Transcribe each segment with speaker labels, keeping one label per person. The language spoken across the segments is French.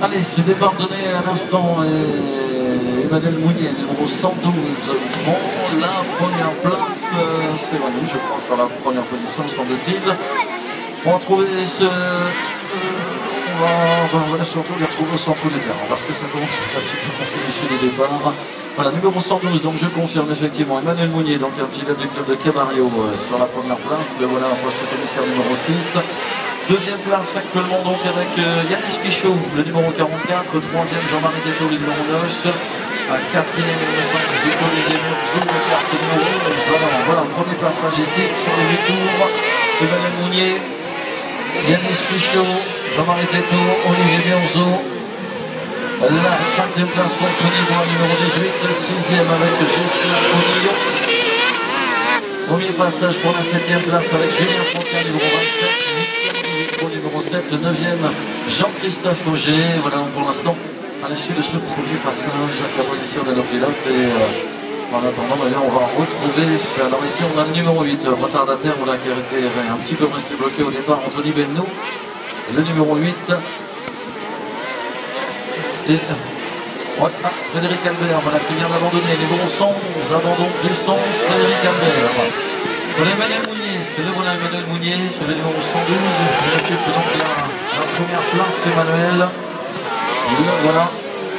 Speaker 1: Allez, c'est départ donné à l'instant. Et Emmanuel Mounier, numéro 112, prend la première place. Euh, c'est Manu, je crois, sur la première position, semble-t-il. On va trouver ce. Euh, on va, ben, surtout les retrouver au centre du terrain parce que ça commence un petit peu confus ici le départ. Voilà, numéro 112, donc je confirme effectivement Emmanuel Mounier, donc un pilote du club de Cabario euh, sur la première place. Le voilà, poste commissaire numéro 6. Deuxième place actuellement donc avec euh, Yanis Pichot, le numéro 44. Troisième Jean-Marie Déto, le numéro 9. Quatrième, il me semble que c'est Olivier Murzo, le carte numéro 11. Voilà, voilà, premier passage ici sur les 8 tours. Emmanuel Mounier, Yanis Pichot, Jean-Marie Déto, Olivier Murzo. La cinquième place pour Tony numéro 18. Sixième avec Gisela Onillon. Premier passage pour la septième place avec Julien Fontaine, numéro 27 numéro 7, 9e Jean-Christophe Auger. Voilà pour l'instant à l'issue de ce premier passage la position de nos pilotes. Et euh, en attendant on va retrouver alors ici on a le numéro 8 retardataire voilà, qui a été un petit peu resté bloqué au départ Anthony Benno le numéro 8 et Frédéric Albert voilà, qui vient d'abandonner. Numéro 111 abandon du sens Frédéric Albert c'est le voilà Emmanuel Mounier, c'est le numéro 112, qui occupe donc la, la, première place Emmanuel. Le voilà,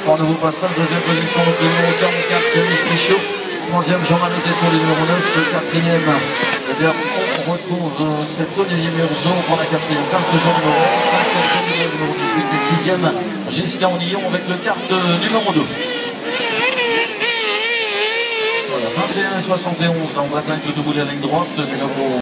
Speaker 1: en nouveau passage, deuxième position, donc le numéro 44, c'est Miss Michaud. Troisième, Jean-Marie Détour, le numéro 9, le quatrième. Et bien, on retrouve euh, cet Olivier Murzo pour la quatrième place, toujours numéro 5, numéro 18 et sixième, Gislain Nillon avec le carte euh, numéro 2. 21 et 71, là on bataille tout au bout de la ligne droite, numéro